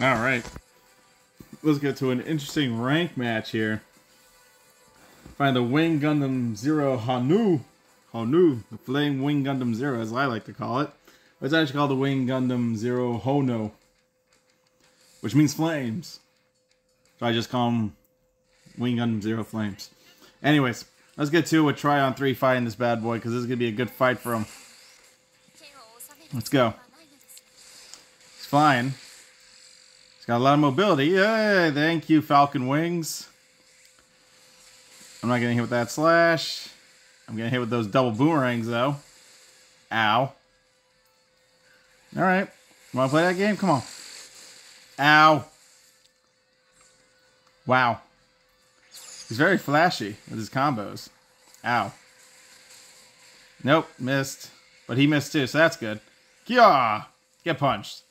All right. Let's get to an interesting rank match here. Find the Wing Gundam Zero Honu. Honu. The Flame Wing Gundam Zero, as I like to call it. It's actually called the Wing Gundam Zero Honoo. Which means flames. So I just call them Wing Gundam Zero Flames. Anyways, let's get to it with Tryon 3 fighting this bad boy, because this is going to be a good fight for him. Let's go. He's flying. Got a lot of mobility. Yay! Thank you, Falcon Wings. I'm not getting hit with that slash. I'm getting hit with those double boomerangs, though. Ow. Alright. Want to play that game? Come on. Ow. Wow. He's very flashy with his combos. Ow. Nope, missed. But he missed too, so that's good. Yeah. Get punched.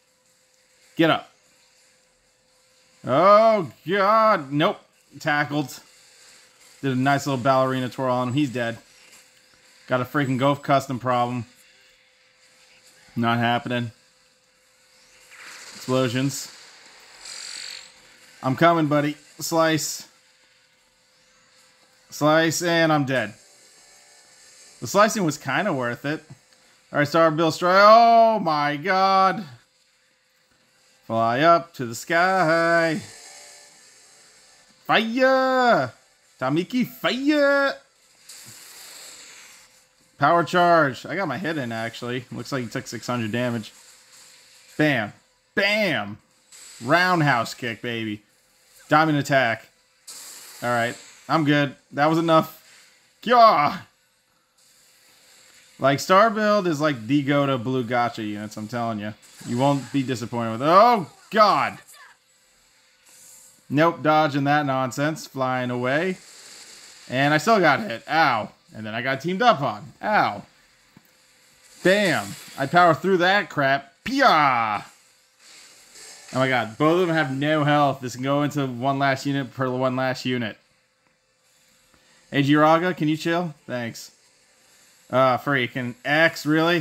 Get up. Oh, God. Nope. Tackled. Did a nice little ballerina twirl on him. He's dead. Got a freaking Gouf Custom problem. Not happening. Explosions. I'm coming, buddy. Slice. Slice, and I'm dead. The slicing was kind of worth it. All right, Star Build Strike. Oh my god. Fly up to the sky. Fire! Tamiki, fire! Power charge. I got my head in, actually. Looks like he took 600 damage. Bam. Bam! Roundhouse kick, baby. Diamond attack. Alright. I'm good. That was enough. Kya! Like, Star Build is like the go-to blue gotcha units, I'm telling you. You won't be disappointed with it. Oh, God! Nope, dodging that nonsense. Flying away. And I still got hit. Ow. And then I got teamed up on. Ow. Bam. I power through that crap. Pia! Oh my god, both of them have no health. This can go into one last unit per one last unit. Hey, Jiraga, can you chill? Thanks. Uh, freaking X, really?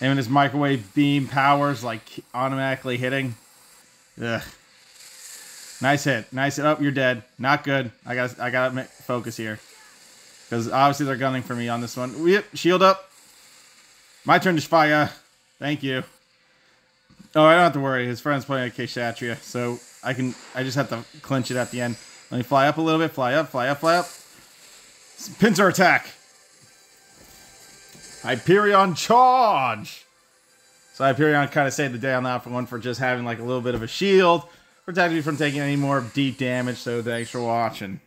Him and his microwave beam powers, like, automatically hitting. Ugh. Nice hit. Nice hit. Oh, you're dead. Not good. I got I got to focus here. Because obviously they're gunning for me on this one. Yep, shield up. My turn to fire. Thank you. Oh, I don't have to worry. His friend's playing a Kshatriya, so I can. I just have to clinch it at the end. Let me fly up a little bit. Fly up, fly up, fly up. Pincer attack. Hyperion charge. So Hyperion kind of saved the day on that one for just having like a little bit of a shield. Protect me from taking any more deep damage, so thanks for watching.